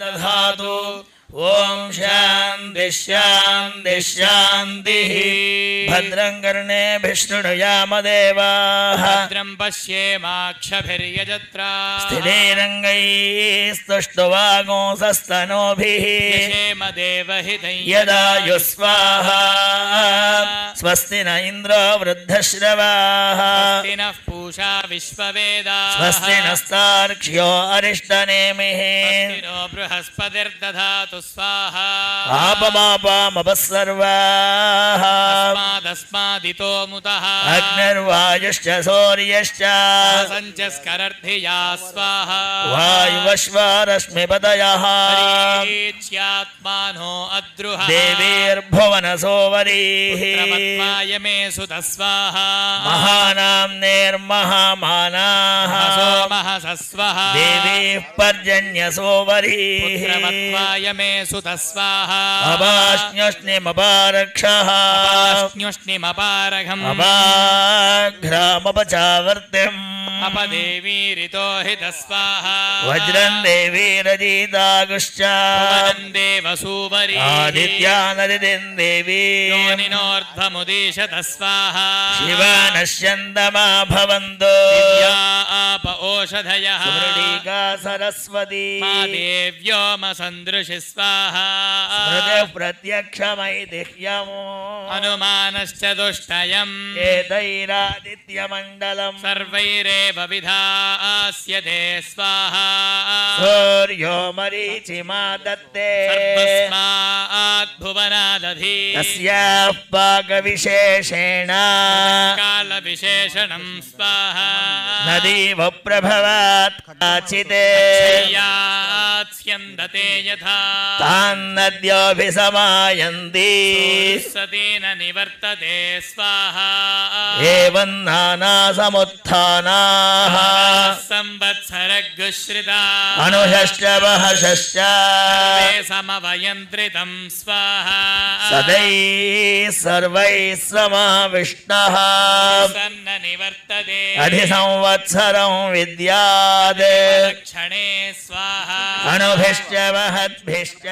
दधातु ॐ शान्ति शान्ति शान्तिः भद्रं कर्णे विष्णुयाम देवाः भद्रं पश्येमाक्षभिर्यजत्रा। स्थिरैरङ्गैस्तुष्टुवागोंसस्तनोभिः यदा युस्वाहा स्वस्ति न इन्द्रो वृद्धश्रवाः। नः पूषा विश्ववेदाः। स्वस्ति नस्तार्क्ष्यो अरिष्टनेमिः बृहस्पतिर्दधातु स्वाहा आपमापामपस्सर्वाः तस्मादस्मादितो मुतः अग्निर्वायुश्च सूर्यश्च सञ्चस्करर्धिया स्वाहा वायुवश्वारश्मिपतयः परीच्यात्मानो अद्रुः देवीर्भुवनसोवरीः पुत्रवत्वाय मे स्वाहा सोमः सस्वः देवीः पर्जन्यसोवरीः मे सुतः स्वाहा अपाश्न्यश्निमपारक्षः ष्ण्युष्णिमपारघम् अपाघ्रामपचावर्तिम् अपदेवीरितो हितः स्वाहा वज्रं देवीरजितागुश्च भुवनं देवसूवरी आदित्यानदितिं देवी योनिनोर्ध्वमुदीशतः स्वाहा शिवा नश्यन्तमा भवन्तु सरस्वती। मा देव्योमसन्दृशि स्वाहा। स्मृतिः प्रत्यक्षमैतिह्यमो अनुमानश्च दुष्टयम् एतैरादित्यमण्डलम् सर्वैरेव विधास्यते स्वाहा। सूर्यो मरीचिमा दत्ते। सर्वस्मात् भुवनादधि तस्याः पाकविशेषेण। कालविशेषणं स्वाहा। नदीव प्रभवात् स्यन्दते यथा। तान्नद्योऽभिसमायन्ति सती न निवर्तते स्वाहा। एवं नानासमुत्थानाः। संवत्सरगुश्रिता अनुशश्च वहशश्च समवयन्त्रितं स्वाहा। सदैः सर्वैः समाविष्टः। सन्न निवर्तते अधिसंवत्सरं विद्यात् क्षणे स्वाहा। अणुभिश्च वहद्भिश्च